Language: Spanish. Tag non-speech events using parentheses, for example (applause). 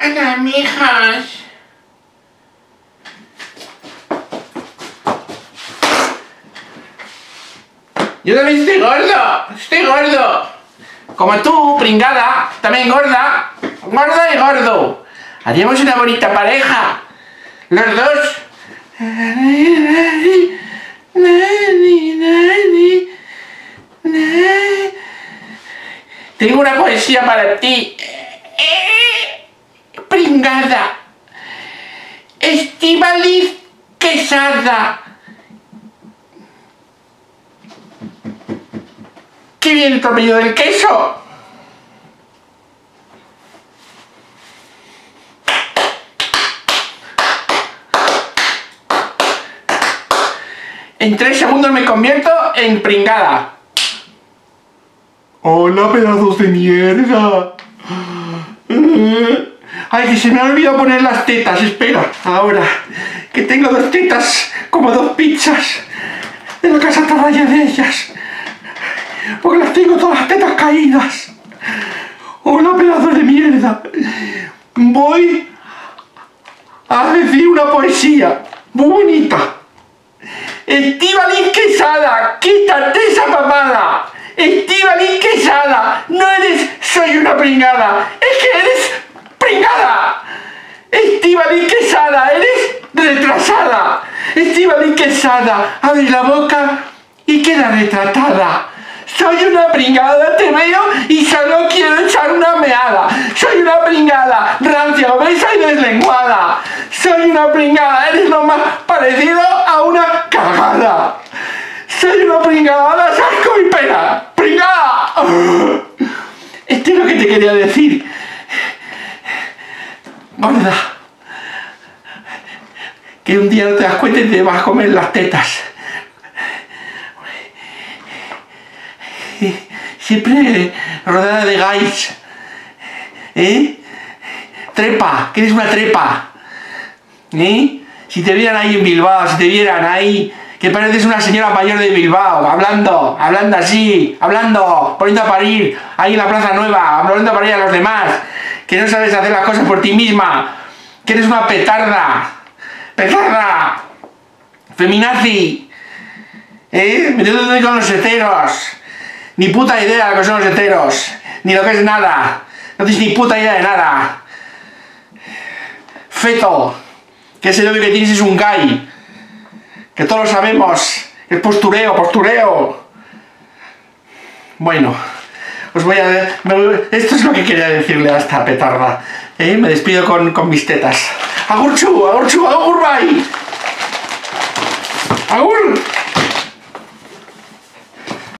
Hola, mijos. Yo también estoy gordo, estoy gordo. Como tú, pringada, también gorda. Gorda y gordo. Haríamos una bonita pareja. Los dos. Tengo una poesía para ti. Pringada. Estivaliz Quesada. ¡Qué bien el tornillo del queso! En tres segundos me convierto en pringada. Hola, pedazos de mierda. Ay, se me ha olvidado poner las tetas. Espera, ahora. Que tengo dos tetas como dos pizzas. De la casa raya de ellas. Porque las tengo todas las tetas caídas. Hola, pedazos de mierda. Voy a decir una poesía muy bonita. Estíbaliz Quesada, quítate esa papada. Estíbaliz Quesada, no eres soy una pringada, es que eres. Estíbaliz Quesada, eres retrasada. Estíbaliz Quesada, abre la boca y queda retratada. Soy una pringada, te veo y solo quiero echar una meada. Soy una pringada, rancia, obesa y deslenguada. Soy una pringada, eres lo más parecido a una cagada. Soy una pringada, asco y pena. ¡Pringada! (laughs) Esto es lo que te quería decir. Gorda. Que un día no te das cuenta y te vas a comer las tetas. Siempre rodeada de guys. ¿Eh? Trepa, que eres una trepa. ¿Eh? Si te vieran ahí en Bilbao, si te vieran ahí, que pareces una señora mayor de Bilbao, hablando, hablando así, hablando, poniendo a parir, ahí en la Plaza Nueva, hablando a parir a los demás, que no sabes hacer las cosas por ti misma, que eres una petarda, petarda, feminazi, ¿eh? Metiéndote con los heteros, ni puta idea de lo que son los heteros, ni lo que es nada, no tienes ni puta idea de nada. Feto, que ese novio que tienes es un gay, que todos lo sabemos, es postureo, postureo. Bueno, os voy a... Esto es lo que quería decirle a esta petarda. ¿eh? Me despido con, con mis tetas. ¡Agurchu! ¡Agurchu! ¡Agur, bye! ¡Agur!